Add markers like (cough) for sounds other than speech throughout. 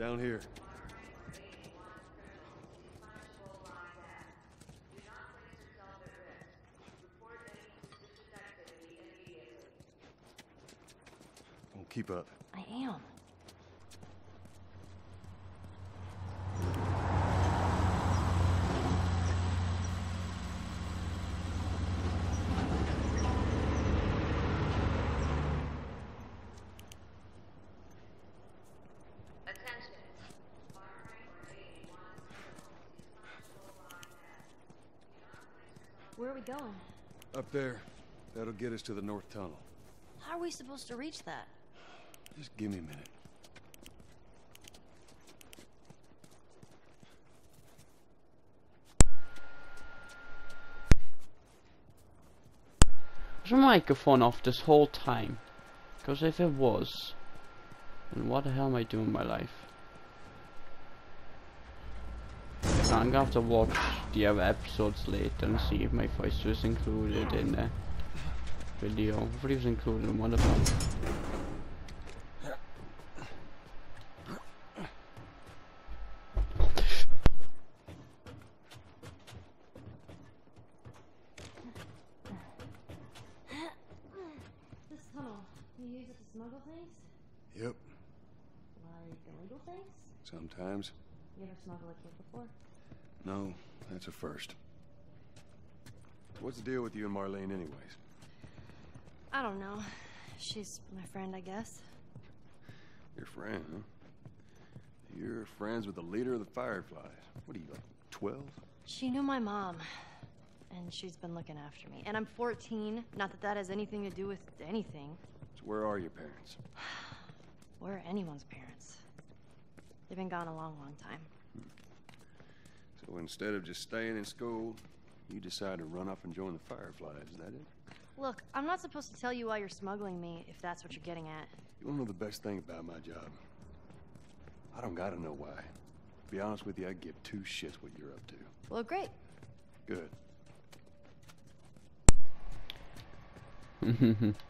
Down here. Don't keep up. I am. We going? Up there. That'll get us to the north tunnel. How are we supposed to reach that? Just give me a minute. Was my microphone off this whole time? Because if it was, then what the hell am I doing in my life? I'm gonna have to watch the other episodes later and see if my voice was included in the video. Hopefully it was included in one of them. This tunnel. You use it to smuggle things? Yep. Like illegal things? Sometimes. You ever smuggle a kid before? No, that's a first. What's the deal with you and Marlene anyways? I don't know. She's my friend, I guess. Your friend, huh? You're friends with the leader of the Fireflies. What are you, like, 12? She knew my mom, and she's been looking after me. And I'm 14. Not that that has anything to do with anything. So where are your parents? (sighs) Where are anyone's parents? They've been gone a long, long time. Hmm. So instead of just staying in school, you decide to run off and join the Fireflies, is that it? Look, I'm not supposed to tell you why you're smuggling me, if that's what you're getting at. You wanna know the best thing about my job? I don't gotta know why. To be honest with you, I give two shits what you're up to. Well, great. Good. (laughs)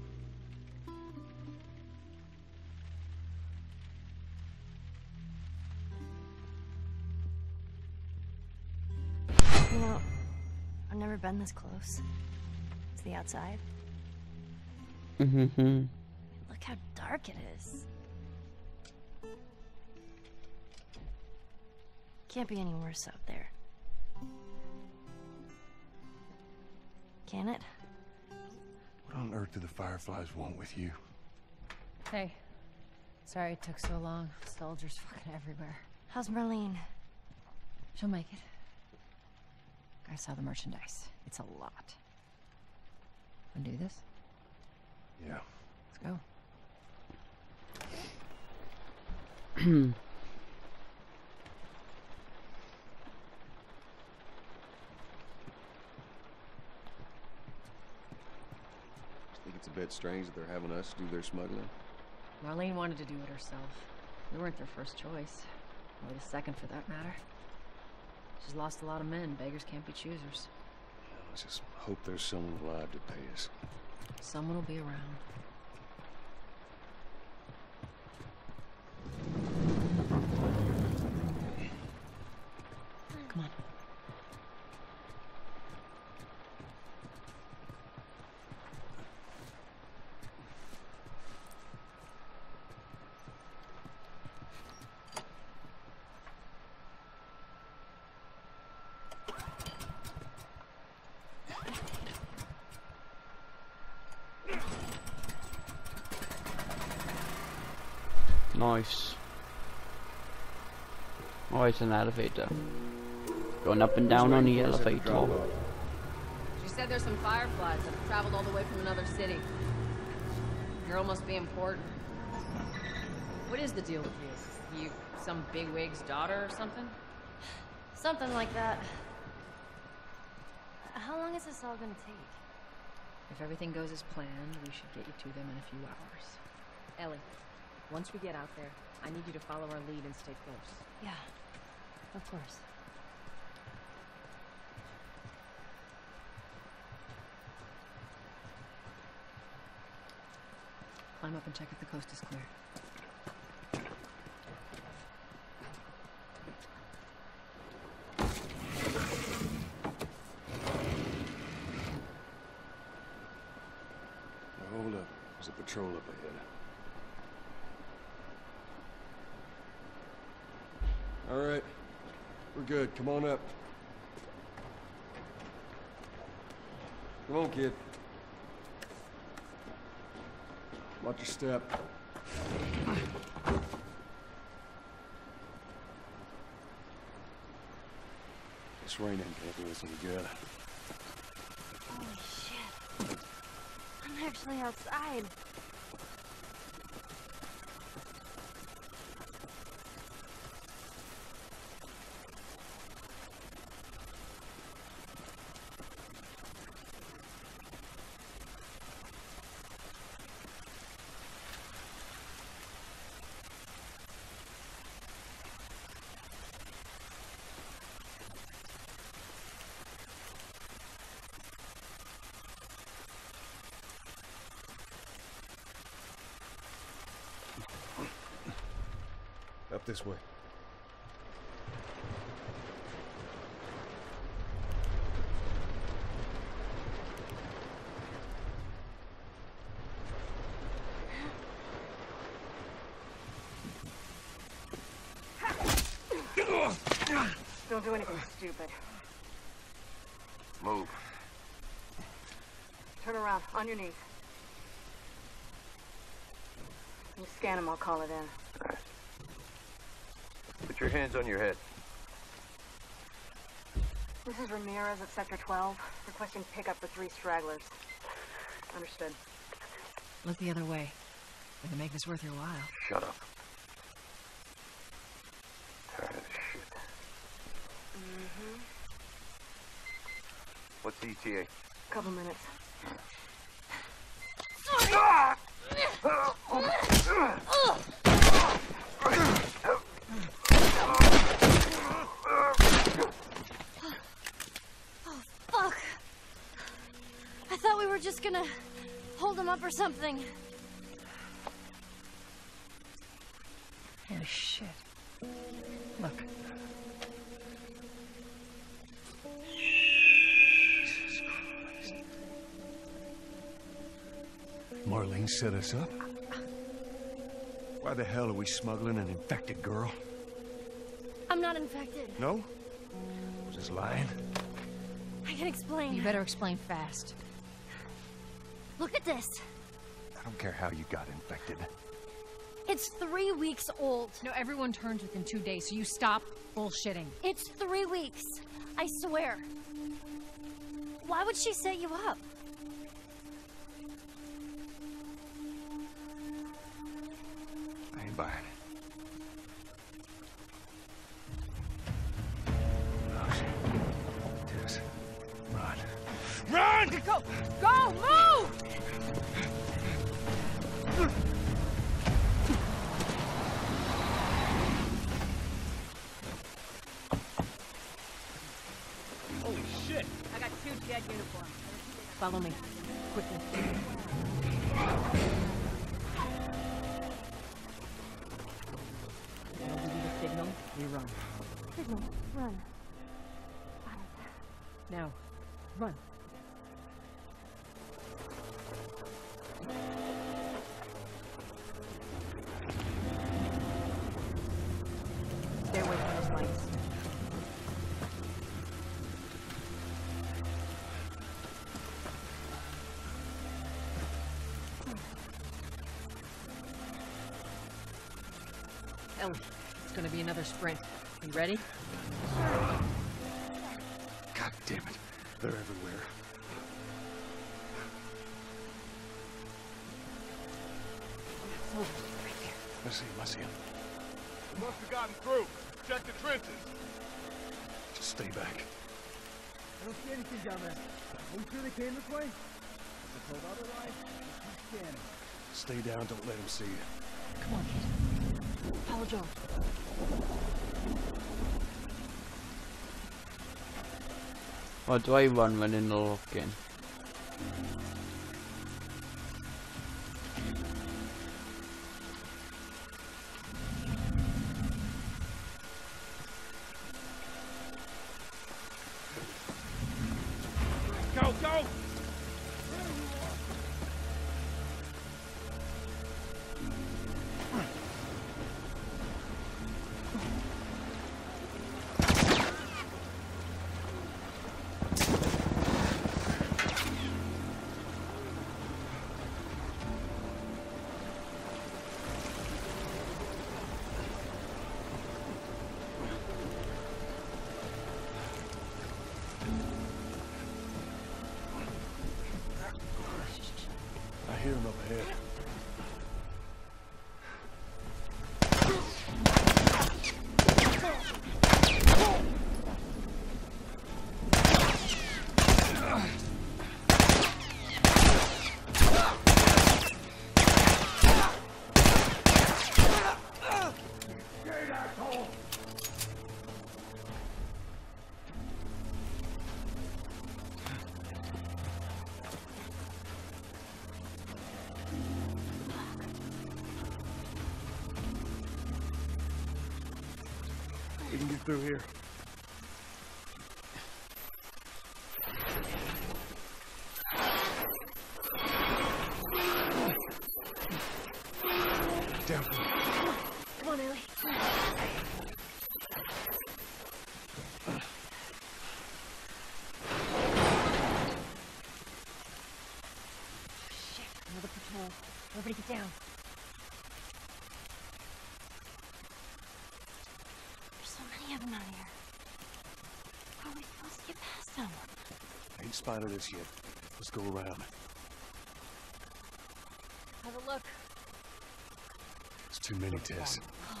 I've never been this close to the outside. Mm-hmm. Look how dark it is. Can't be any worse out there. Can it? What on earth do the Fireflies want with you? Hey. Sorry it took so long. Soldiers fucking everywhere. How's Marlene? She'll make it. I saw the merchandise. It's a lot. Wanna do this? Yeah. Let's go. I Think it's a bit strange that they're having us do their smuggling? Marlene wanted to do it herself. We weren't their first choice. Or the second, for that matter. She's lost a lot of men. Beggars can't be choosers. Let's just hope there's someone alive to pay us. Someone will be around. Come on. Nice. Oh, it's an elevator. Going up and down on the elevator. She said there's some fireflies that have traveled all the way from another city. Girl must be important. What is the deal with you? You some bigwig's daughter or something? Something like that. How long is this all gonna take? If everything goes as planned, we should get you to them in a few hours. Ellie, once we get out there, I need you to follow our lead and stay close. Yeah, of course. Climb up and check if the coast is clear. Hold up. There's a patrol up ahead. All right. We're good. Come on up. Come on, kid. Watch your step. This rain ain't gonna do us any good. Holy shit. I'm actually outside. Up this way. Don't do anything stupid. Move. Turn around, on your knees. You scan him, I'll call it in. Put your hands on your head. This is Ramirez at Sector 12, requesting pickup for three stragglers. Understood. Look the other way. We can make this worth your while. Shut up. Tired of this shit. Mm-hmm. What's the ETA? Couple minutes. Fuck! I thought we were just gonna hold him up or something. Holy shit. Look. Marlene set us up? Why the hell are we smuggling an infected girl? I'm not infected. No? Just lying? I can explain. You better explain fast. Look at this. I don't care how you got infected. It's three weeks old. No, everyone turns within two days, so you stop bullshitting. It's three weeks. I swear. Why would she set you up? Ellie, it's gonna be another sprint. You ready? God damn it. They're everywhere. I see him, I see him. Must have gotten through. Check the trenches. Just stay back. I don't see anything down there. Are you sure they came this way? If told otherwise, keep scanning. Stay down, don't let him see you. Come on, kid. Paul Oh, do I run when in the lock-in? We can get through here. Down. Come on, Ellie. Shit, another patrol. Everybody get down. There's so many of them out here. How are we supposed to get past them? I ain't spotted us yet. Let's go around. Have a look. It's too many, Tess. Oh,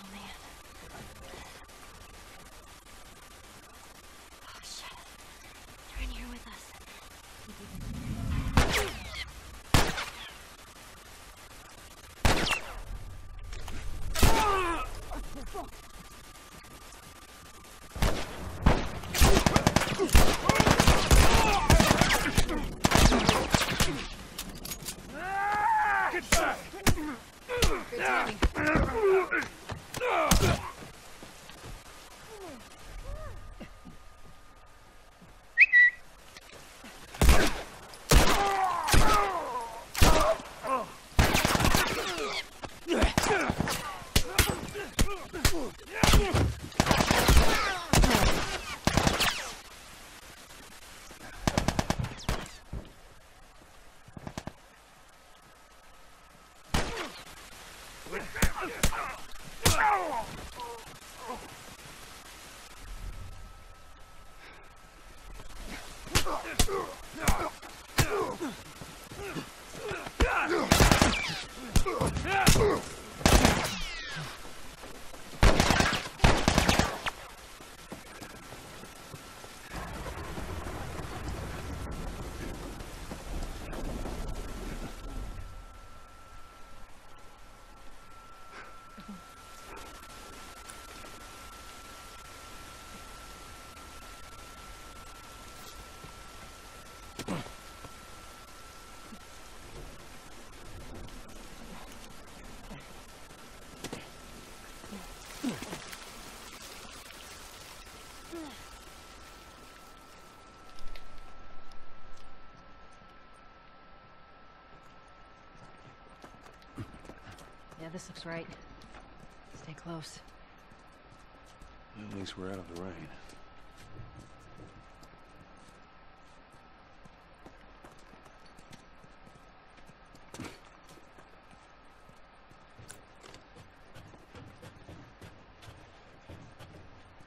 this looks right. Stay close. At least we're out of the rain.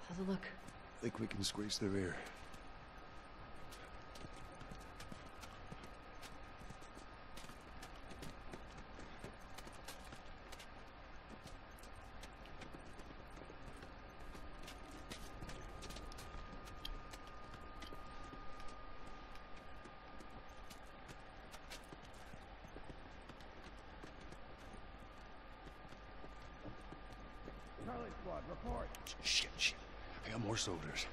How's it look? I Think we can squeeze through here. Charlie Squad, report. Shit, shit. I got more soldiers.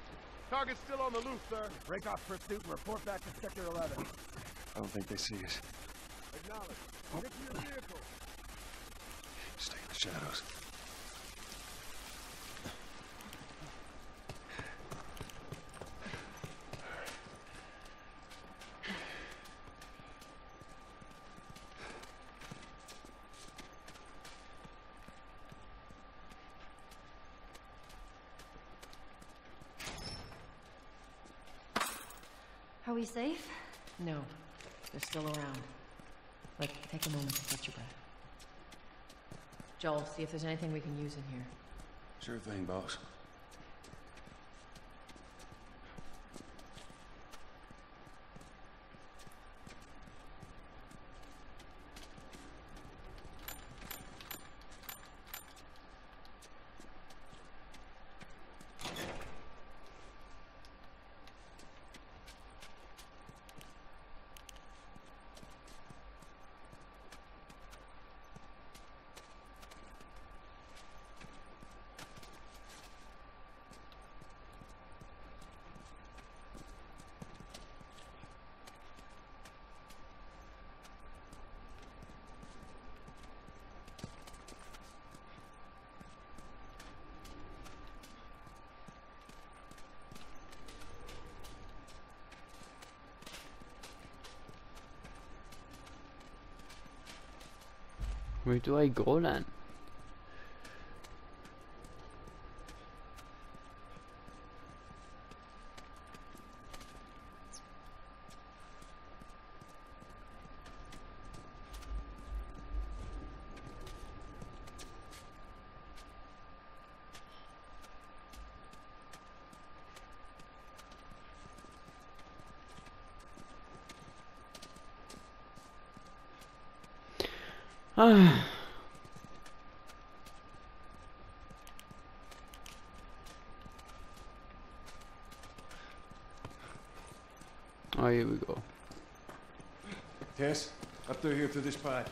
Target's still on the loose, sir. Break off pursuit and report back to Sector 11. I don't think they see us. Acknowledge. Get to your vehicle. Stay in the shadows. Are we safe? No. They're still around. But take a moment to catch your breath. Joel, see if there's anything we can use in here. Sure thing, boss. Where do I go then? Ah. (sighs) (sighs) Oh, here we go. Tess, up through here through this pipe.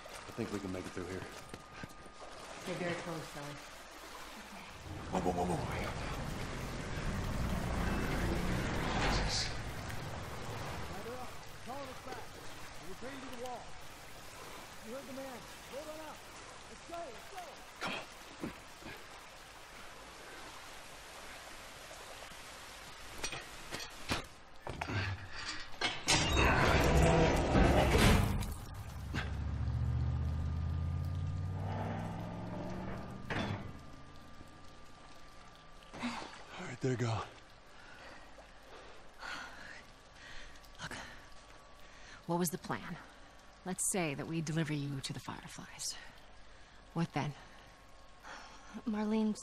I think we can make it through here. Stay very close, Sally. Whoa, whoa, whoa, whoa. Jesus. Gather up. Calling us back. We're retreating to the wall. You heard the man. Hold on up. Let's go, let's go. All right, they're gone. What was the plan? Let's say that we deliver you to the Fireflies. What then? Marlene,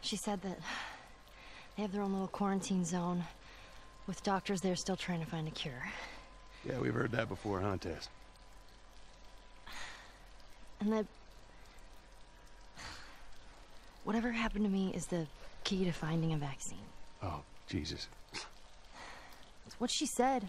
she said that they have their own little quarantine zone. With doctors there still trying to find a cure. Yeah, we've heard that before, huh, Tess? And that... Whatever happened to me is the key to finding a vaccine. Oh, Jesus. It's what she said.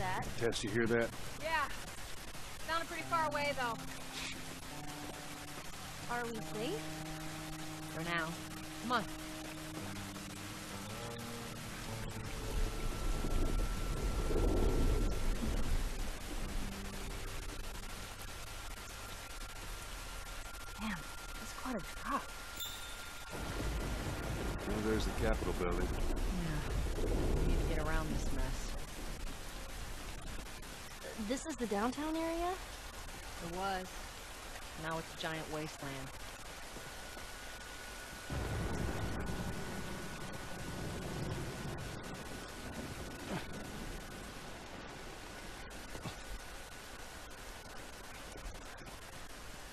That? Tess, you hear that? Yeah. Sounded pretty far away, though. Are we safe? For now. Come on. Damn, that's quite a drop. Well, there's the Capitol building. Yeah. We need to get around this mess. This is the downtown area? It was. Now it's a giant wasteland.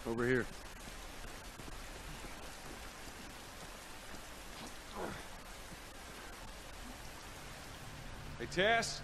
Over here. Hey, Tess.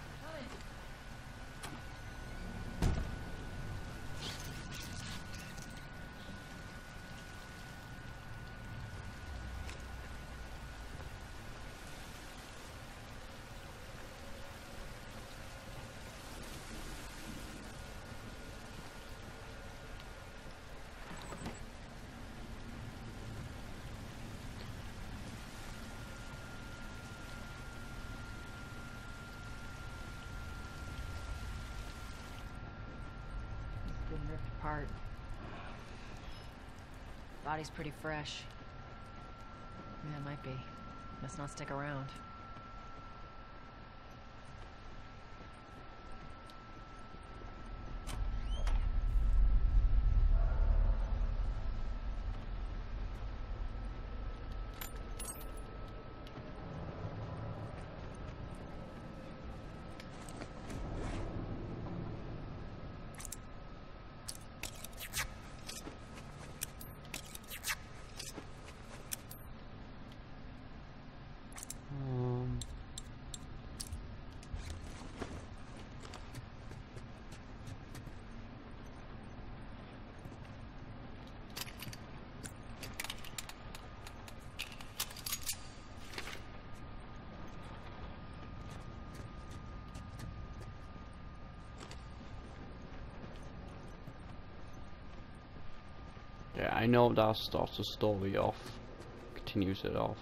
It's been ripped apart. Body's pretty fresh. Yeah, it might be. Must not stick around. Um, yeah, I know that starts the story off, continues it off.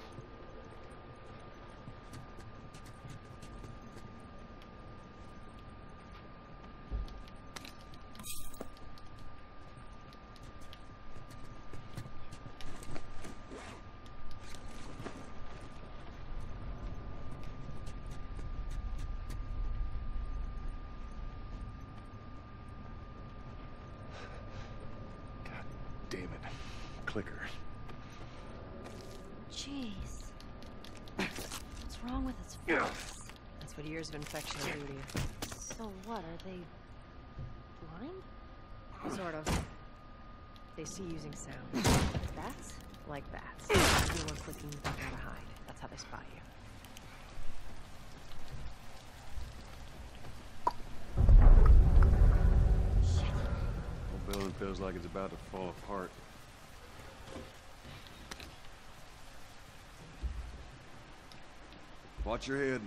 Damn it. Clicker. Jeez. What's wrong with its face? That's what years of infection will do to you. So what, are they blind? Sort of. They see using sound. Bats? like bats. (laughs) Everyone clicking, you don't gotta hide. That's how they spot you. Whole building feels like it's about to fall apart. Watch your head.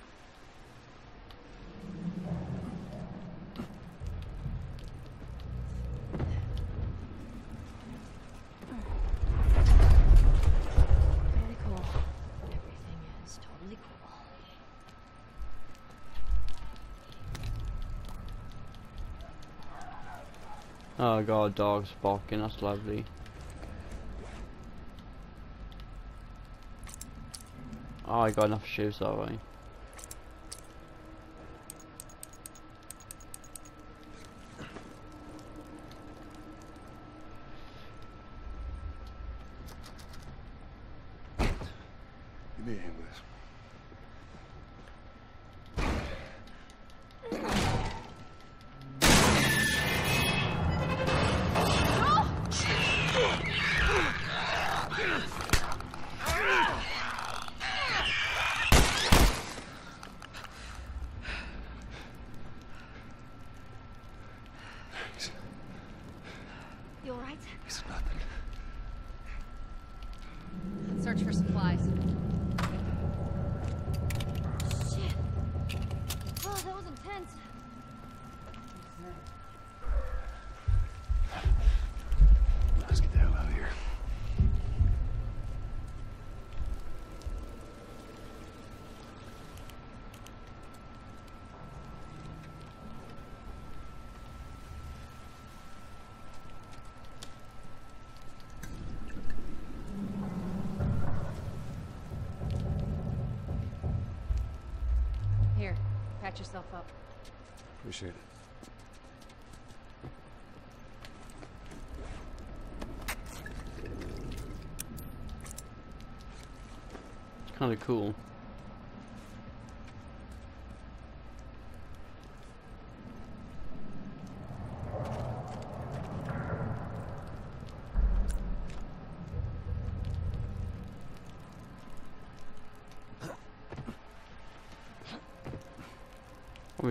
Very cool. Everything is totally cool. Oh god, dogs barking, that's lovely. Oh, I got enough shoes that way. Give me a hand with this. You alright? It's nothing. Let's search for supplies. Shit. Oh, that was intense. Let's get the hell out of here. Here, patch yourself up. Appreciate it. It's kinda cool.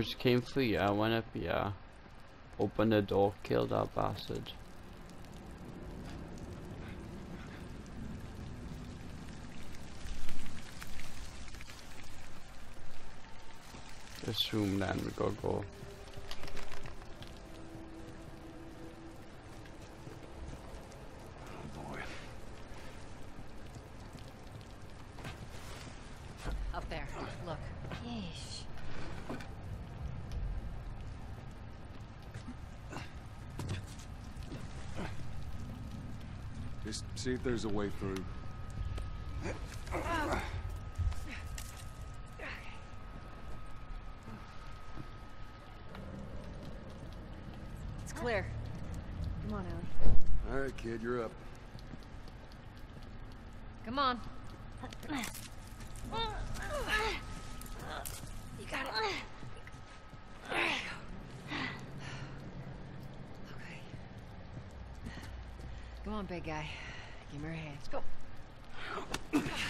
Just came through, yeah, went up, yeah. Opened the door, killed that bastard. Room then, we gotta go. Oh boy. Up there. Look. Yeesh. Just see if there's a way through. It's clear. Come on, Ellie. All right, kid, you're up. Come on. You got it. Okay. Come on, big guy. Give me your hand. Let's go.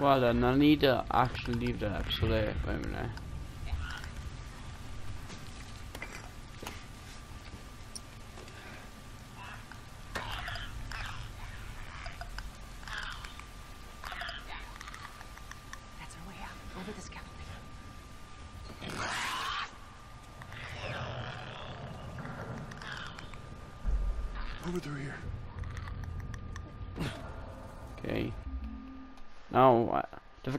Well then, I need to actually leave the episode there. Wait a minute. Cover the scaffolding. Over through here. Okay.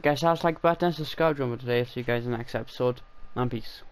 Forget to like button and subscribe me today. See you guys in the next episode. And peace.